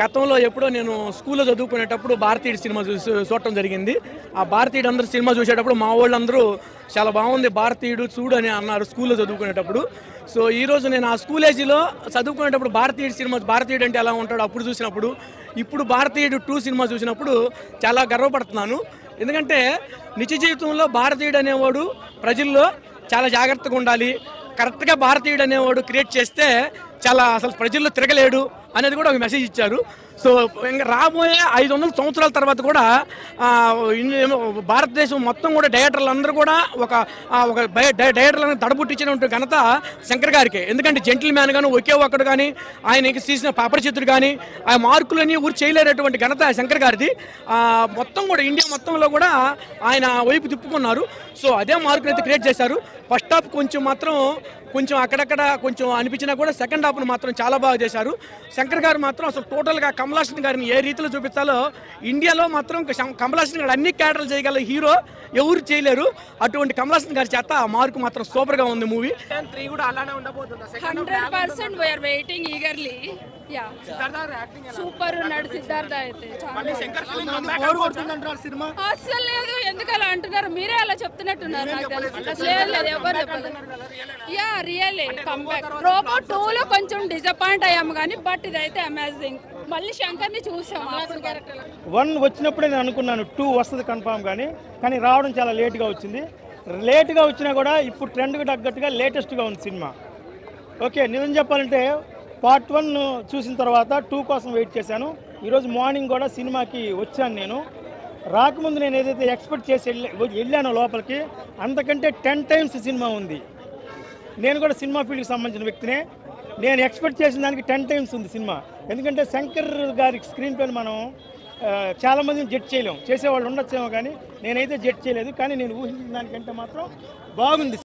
గతంలో ఎప్పుడో నేను స్కూల్లో చదువుకునేటప్పుడు భారతీయుడు సినిమా చూసి చూడటం జరిగింది. ఆ భారతీయుడు అందరూ సినిమా చూసేటప్పుడు మా వాళ్ళందరూ చాలా బాగుంది భారతీయుడు చూడు అని అన్నారు స్కూల్లో చదువుకునేటప్పుడు. సో ఈరోజు నేను ఆ స్కూలేజీలో చదువుకునేటప్పుడు భారతీయుడు సినిమా భారతీయుడు అంటే ఎలా ఉంటాడో అప్పుడు చూసినప్పుడు ఇప్పుడు భారతీయుడు టూ సినిమా చూసినప్పుడు చాలా గర్వపడుతున్నాను. ఎందుకంటే నిత్య జీవితంలో భారతీయుడు అనేవాడు ప్రజల్లో చాలా జాగ్రత్తగా ఉండాలి. కరెక్ట్గా భారతీయుడు అనేవాడు క్రియేట్ చేస్తే చాలా అసలు ప్రజల్లో తిరగలేడు అనేది కూడా ఒక మెసేజ్ ఇచ్చారు. సో ఇంకా రాబోయే ఐదు వందల సంవత్సరాల తర్వాత కూడా భారతదేశం మొత్తం కూడా డైరెక్టర్లు అందరూ కూడా ఒక ఒక డైరెక్టర్లను దడబుట్టించినటువంటి ఘనత శంకర్ గారికి. ఎందుకంటే జెంటిల్ మ్యాన్ కానీ ఒకే ఒక్కడు కానీ ఆయనకి తీసిన పాపరచిత్రుడు కానీ ఆ మార్కులని ఊరు చేయలేనటువంటి ఘనత శంకర్ గారిది. మొత్తం కూడా ఇండియా మొత్తంలో కూడా ఆయన వైపు తిప్పుకున్నారు. సో అదే మార్కులు అయితే క్రియేట్ చేశారు. ఫస్ట్ హాఫ్ కొంచెం మాత్రం కొంచెం అక్కడక్కడ కొంచెం అనిపించినా కూడా సెకండ్ హాఫ్ను మాత్రం చాలా బాగా చేశారు. శంకర్ గారు మాత్రం అసలు టోటల్గా కమల్ హాసన్ గారిని ఏ రీతిలో చూపించాలో ఇండియాలో మాత్రం శం- కమల్ హాసన్ గారు అన్ని క్యారెక్టర్లు చేయగల హీరో ఎవరు చేయలేరు. అటువంటి కమల్ హాసన్ గారి చేత ఆ మార్కు మాత్రం సూపర్గా ఉంది మూవీ సూపర్ ఉన్నాడు సిద్ధార్థ అయితే అస్సలు లేదు ఎందుకు అలా అంటున్నారు? మీరే అలా చెప్తున్నట్టున్నారు లేదు లేదు ఎవరు చెప్పలేదు. Yeah really comeback Robo two లో కొంచెం డిసప్పాయింట్ అయ్యాము కానీ బట్ ఇదైతే అమేజింగ్ మళ్ళీ శంకర్ని చూసాం అప్పుడు. క్యారెక్టర్ వన్ వచ్చినప్పుడే నేను అనుకున్నాను టూ వస్తుంది కన్ఫామ్ కానీ కానీ రావడం చాలా లేట్గా వచ్చింది. లేట్గా వచ్చినా కూడా ఇప్పుడు ట్రెండ్కి తగ్గట్టుగా లేటెస్ట్గా ఉంది సినిమా. ఓకే నిజం చెప్పాలంటే పార్ట్ వన్ చూసిన తర్వాత టూ కోసం వెయిట్ చేశాను. ఈరోజు మార్నింగ్ కూడా సినిమాకి వచ్చాను నేను. రాకముందు నేను ఏదైతే ఎక్స్పెక్ట్ చేసి వెళ్ళి వెళ్ళానో లోపలికి అంతకంటే టెన్ టైమ్స్ సినిమా ఉంది. నేను కూడా సినిమా ఫీల్డ్కి సంబంధించిన వ్యక్తినే. నేను ఎక్స్పెక్ట్ చేసిన దానికి టెన్ టైమ్స్ ఉంది సినిమా. ఎందుకంటే శంకర్ గారి స్క్రీన్ పేరు మనం చాలామందిని చాలా మందిని జడ్జ్ చేయలేం. చేసేవాళ్ళు ఉండొచ్చేమో కానీ నేనైతే జడ్జ్ చేయలేదు. కానీ నేను ఊహించిన దానికంటే మాత్రం బాగుంది.